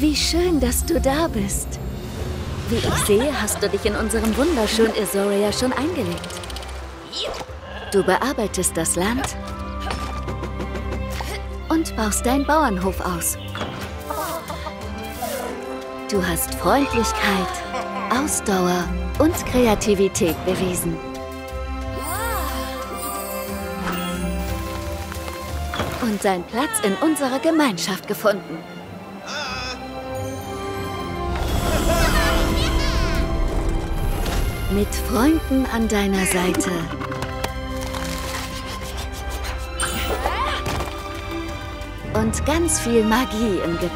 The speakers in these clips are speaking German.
Wie schön, dass du da bist. Wie ich sehe, hast du dich in unserem wunderschönen Isoria schon eingelebt. Du bearbeitest das Land und baust deinen Bauernhof aus. Du hast Freundlichkeit, Ausdauer und Kreativität bewiesen. Und deinen Platz in unserer Gemeinschaft gefunden. Mit Freunden an deiner Seite. Und ganz viel Magie im Gepäck.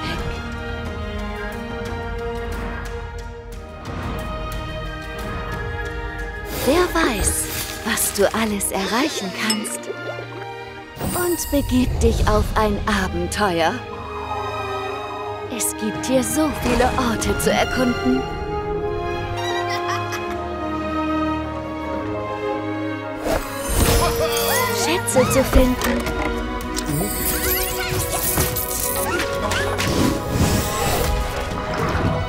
Wer weiß, was du alles erreichen kannst. Und begib dich auf ein Abenteuer. Es gibt hier so viele Orte zu erkunden. Schätze zu finden.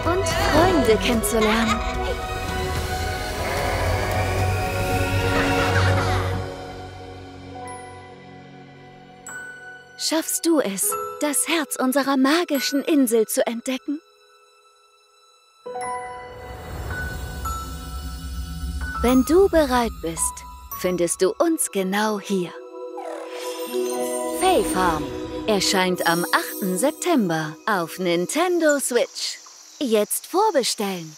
Und Freunde kennenzulernen. Schaffst du es, das Herz unserer magischen Insel zu entdecken? Wenn du bereit bist, findest du uns genau hier. Fay Farm erscheint am 8. September auf Nintendo Switch. Jetzt vorbestellen.